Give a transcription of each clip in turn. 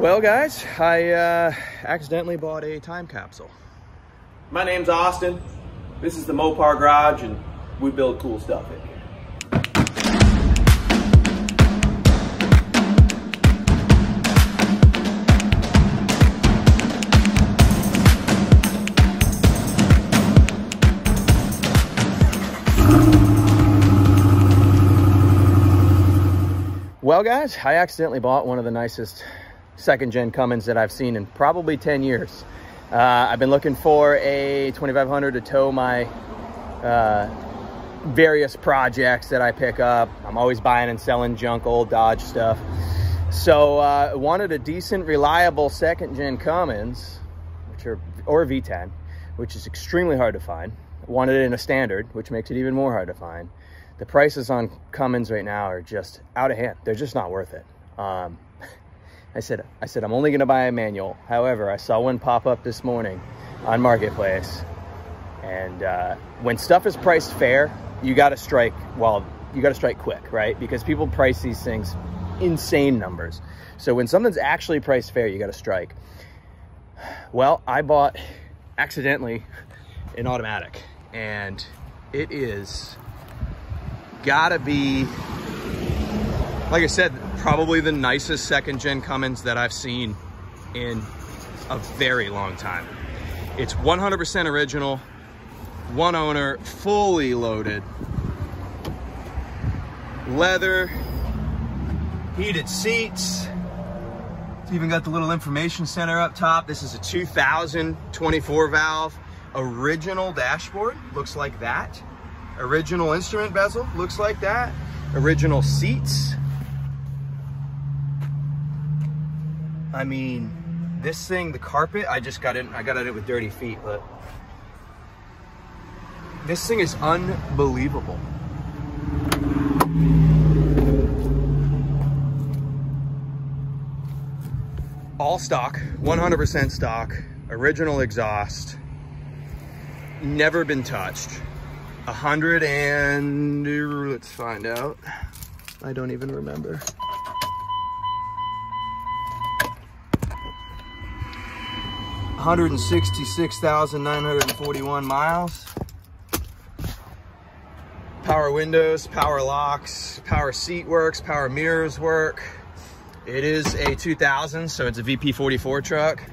Well, guys, I uh, accidentally bought a time capsule. My name's Austin. This is the Mopar Garage, and we build cool stuff in here. Well, guys, I accidentally bought one of the nicest second gen Cummins that I've seen in probably 10 years. Uh, I've been looking for a 2500 to tow my uh, various projects that I pick up. I'm always buying and selling junk, old Dodge stuff. So uh, wanted a decent, reliable second gen Cummins, which are, or V10, which is extremely hard to find. Wanted it in a standard, which makes it even more hard to find. The prices on Cummins right now are just out of hand. They're just not worth it. Um, I said, I said, I'm only going to buy a manual. However, I saw one pop up this morning on Marketplace. And uh, when stuff is priced fair, you got to strike, well, you got to strike quick, right? Because people price these things insane numbers. So when something's actually priced fair, you got to strike. Well, I bought accidentally an automatic and it is gotta be, like I said, probably the nicest second gen Cummins that I've seen in a very long time. It's 100% original, one owner, fully loaded, leather, heated seats. It's even got the little information center up top. This is a 2024 valve, original dashboard, looks like that. Original instrument bezel, looks like that. Original seats. I mean, this thing, the carpet, I just got in, I got it with dirty feet, but this thing is unbelievable. All stock, 100% stock, original exhaust, never been touched. A hundred and let's find out. I don't even remember. 166,941 miles. Power windows, power locks, power seat works, power mirrors work. It is a 2000, so it's a VP44 truck.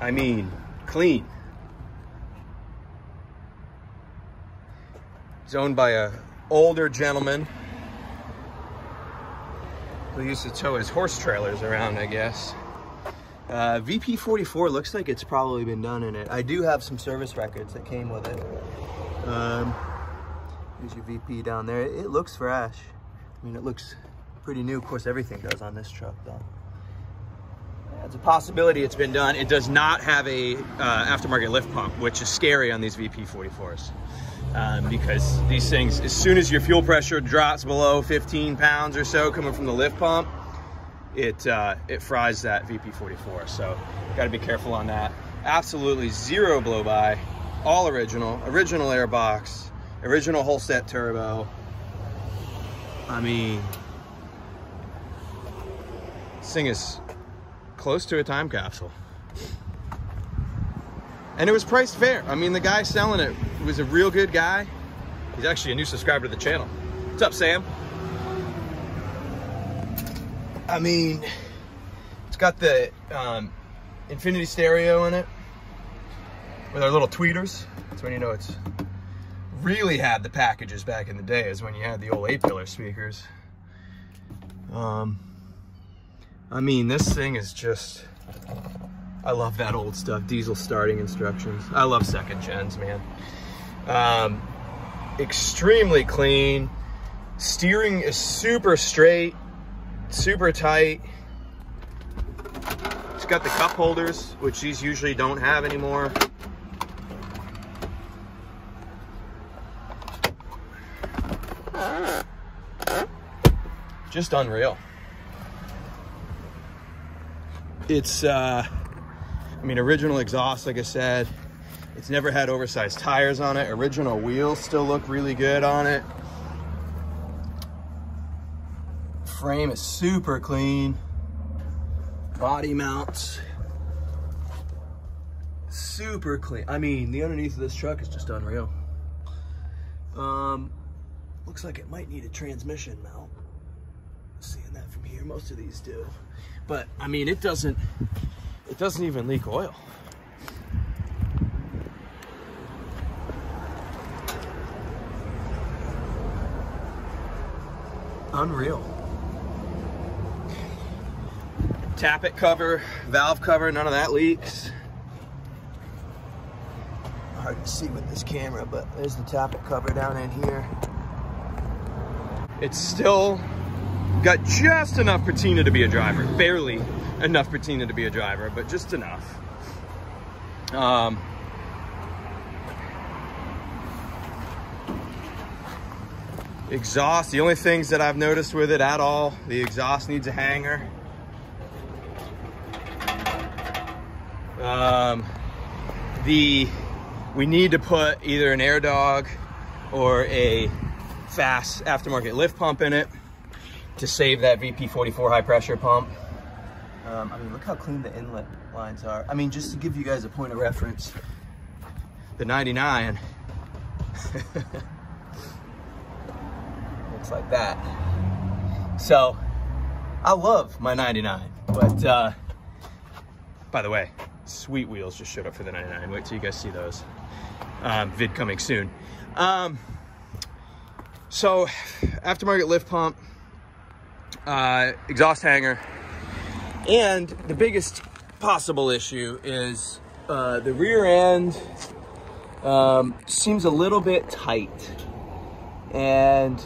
I mean, clean. It's owned by a older gentleman used to tow his horse trailers around, I guess. Uh, VP44 looks like it's probably been done in it. I do have some service records that came with it. Um, here's your VP down there. It looks fresh. I mean, it looks pretty new. Of course, everything does on this truck, though. It's a possibility it's been done. It does not have a uh, aftermarket lift pump, which is scary on these VP44s. Um, because these things, as soon as your fuel pressure drops below 15 pounds or so coming from the lift pump, it, uh, it fries that VP44. So gotta be careful on that. Absolutely zero blow by, all original, original airbox, original Holset turbo. I mean, this thing is close to a time capsule. And it was priced fair. I mean, the guy selling it was a real good guy. He's actually a new subscriber to the channel. What's up, Sam? I mean, it's got the um, Infinity stereo in it with our little tweeters. That's when you know it's really had the packages back in the day is when you had the old A-pillar speakers. Um, I mean, this thing is just, I love that old stuff. Diesel starting instructions. I love second gens, man. Um, extremely clean. Steering is super straight, super tight. It's got the cup holders, which these usually don't have anymore. Just unreal. It's, uh, I mean, original exhaust, like I said. It's never had oversized tires on it. Original wheels still look really good on it. frame is super clean. Body mounts, super clean. I mean, the underneath of this truck is just unreal. Um, looks like it might need a transmission mount. Seeing that from here, most of these do. But I mean, it doesn't, it doesn't even leak oil. Unreal. Tappet cover, valve cover, none of that leaks. Hard to see with this camera, but there's the tappet cover down in here. It's still got just enough patina to be a driver. Barely enough patina to be a driver, but just enough. Um, exhaust, the only things that I've noticed with it at all, the exhaust needs a hanger. Um, the, we need to put either an AirDog or a FASS aftermarket lift pump in it to save that VP44 high pressure pump. Um, I mean, look how clean the inlet lines are. I mean, just to give you guys a point of reference, the 99 looks like that. So, I love my 99, but uh, by the way, sweet wheels just showed up for the 99. Wait till you guys see those. Um, vid coming soon. Um, so, aftermarket lift pump, uh, exhaust hanger, and the biggest possible issue is uh, the rear end um, seems a little bit tight. And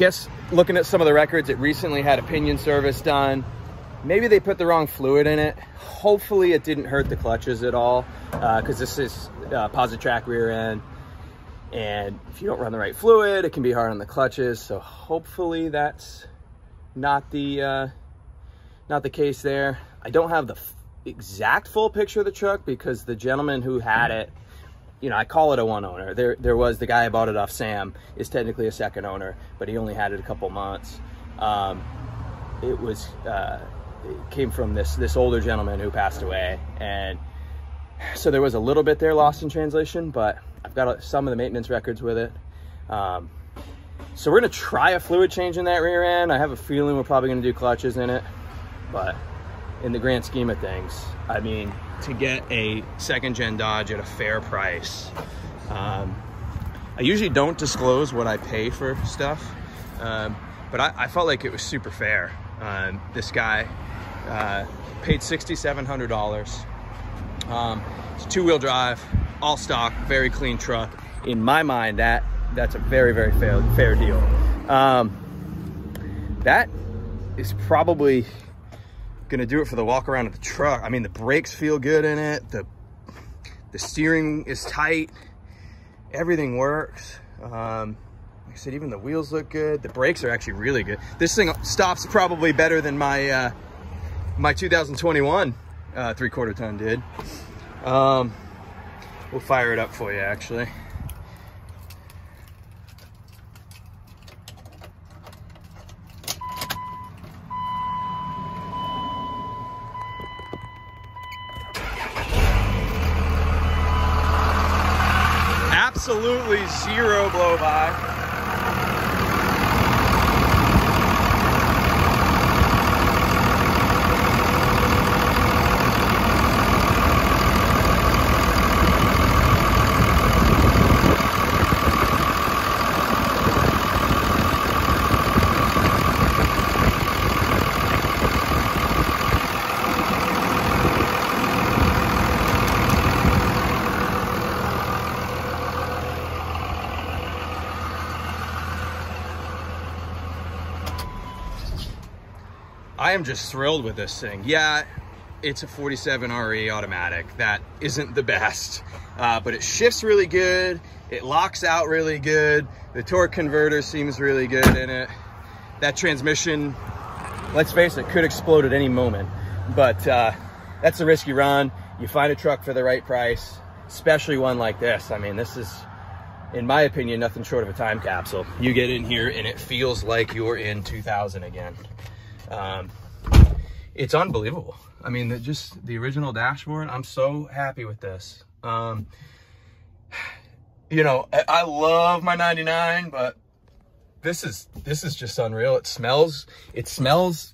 guess looking at some of the records, it recently had a pinion service done. Maybe they put the wrong fluid in it. Hopefully it didn't hurt the clutches at all because uh, this is uh, Positrack rear end. And if you don't run the right fluid, it can be hard on the clutches. So hopefully that's not the uh, not the case there. I don't have the exact full picture of the truck because the gentleman who had it, you know, I call it a one owner. There, there was the guy I bought it off Sam is technically a second owner, but he only had it a couple months. Um, it was uh, it came from this this older gentleman who passed away, and so there was a little bit there lost in translation, but I've got some of the maintenance records with it. Um, so we're gonna try a fluid change in that rear end. I have a feeling we're probably gonna do clutches in it, but in the grand scheme of things, I mean, to get a second gen Dodge at a fair price, um, I usually don't disclose what I pay for stuff, um, but I, I, felt like it was super fair. Um, this guy uh, paid $6,700. Um, it's two wheel drive, all stock, very clean truck. In my mind, that that's a very, very fair, fair deal. Um, that is probably gonna do it for the walk around of the truck. I mean, the brakes feel good in it. The, the steering is tight. Everything works. Um, like I said, even the wheels look good. The brakes are actually really good. This thing stops probably better than my, uh, my 2021 uh, three quarter ton did. Um, we'll fire it up for you actually. Absolutely zero blow by. I am just thrilled with this thing. Yeah, it's a 47RE automatic. That isn't the best, uh, but it shifts really good. It locks out really good. The torque converter seems really good in it. That transmission, let's face it, could explode at any moment, but uh, that's a risky run. You find a truck for the right price, especially one like this. I mean, this is in my opinion, nothing short of a time capsule. You get in here and it feels like you're in 2000 again. Um, it's unbelievable. I mean, the, just the original dashboard, I'm so happy with this. Um, you know, I, I love my 99, but this is, this is just unreal. It smells, it smells,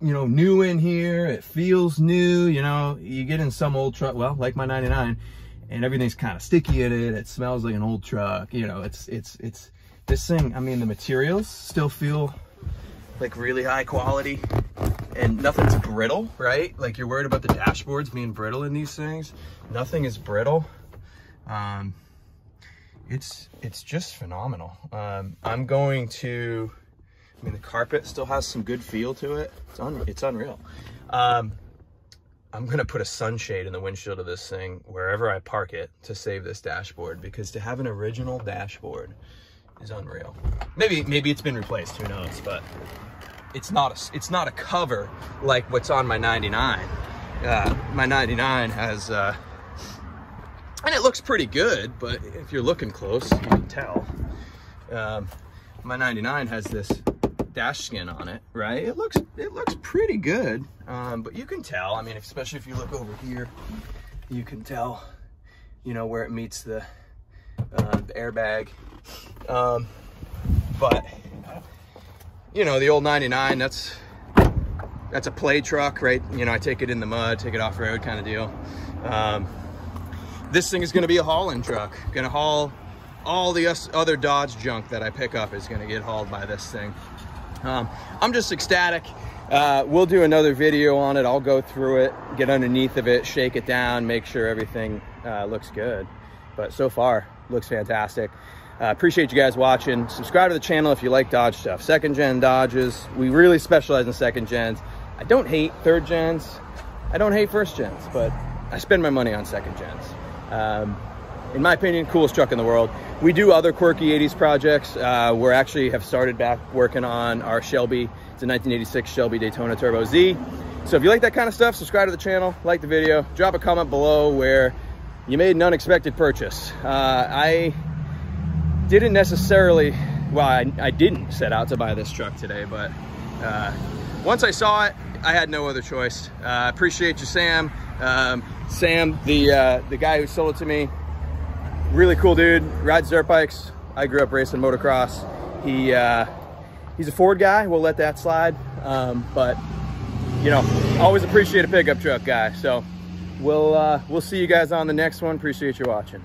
you know, new in here. It feels new, you know, you get in some old truck, well, like my 99 and everything's kind of sticky in it. It smells like an old truck. You know, it's, it's, it's, this thing, I mean, the materials still feel like really high quality and nothing's brittle, right? Like you're worried about the dashboards being brittle in these things. Nothing is brittle. Um, it's, it's just phenomenal. Um, I'm going to, I mean, the carpet still has some good feel to it. It's, un, it's unreal. Um, I'm gonna put a sunshade in the windshield of this thing wherever I park it to save this dashboard because to have an original dashboard is unreal. Maybe maybe it's been replaced, who knows, but it's not a, it's not a cover like what's on my 99. Uh, my 99 has, uh, and it looks pretty good, but if you're looking close, you can tell. Um, my 99 has this dash skin on it, right? It looks it looks pretty good, um, but you can tell. I mean, especially if you look over here, you can tell, you know, where it meets the, uh, the airbag. Um, but you know, the old 99, that's that's a play truck, right? You know, I take it in the mud, take it off road kind of deal. Um, this thing is going to be a hauling truck, going to haul all the other Dodge junk that I pick up is going to get hauled by this thing. Um, I'm just ecstatic. Uh, we'll do another video on it. I'll go through it, get underneath of it, shake it down, make sure everything uh, looks good. But so far, looks fantastic. Uh, appreciate you guys watching. Subscribe to the channel if you like Dodge stuff. Second gen Dodges. We really specialize in second gens. I don't hate third gens. I don't hate first gens, but I spend my money on second gens. Um, in my opinion, coolest truck in the world. We do other quirky 80s projects. Uh, we're actually have started back working on our Shelby. It's a 1986 Shelby Daytona Turbo Z. So if you like that kind of stuff, subscribe to the channel, like the video, drop a comment below where you made an unexpected purchase. Uh, I didn't necessarily, well, I, I, didn't set out to buy this truck today, but uh, once I saw it, I had no other choice. Uh, appreciate you, Sam. Um, Sam, the, uh, the guy who sold it to me, really cool dude, rides dirt bikes. I grew up racing motocross. He uh, he's a Ford guy. We'll let that slide. Um, but you know, always appreciate a pickup truck guy. So we'll uh, we'll see you guys on the next one. Appreciate you watching.